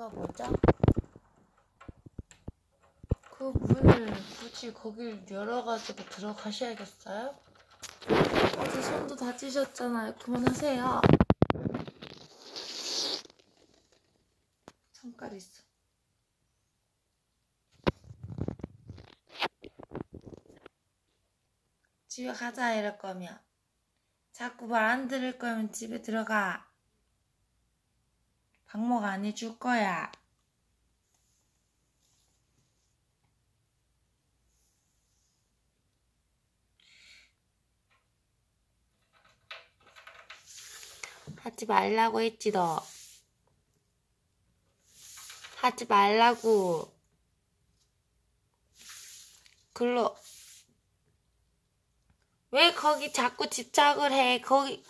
이유가 뭐죠? 그 문을 굳이 거길 열어가지고 들어가셔야겠어요? 어제 손도 다치셨잖아요. 그만하세요. 성깔 있어. 집에 가자 이럴 거면 자꾸 말 안 들을 거면 집에 들어가. 방목 안 해줄 거야. 하지 말라고 했지 너. 하지 말라고. 글로 왜 거기 자꾸 집착을 해? 거기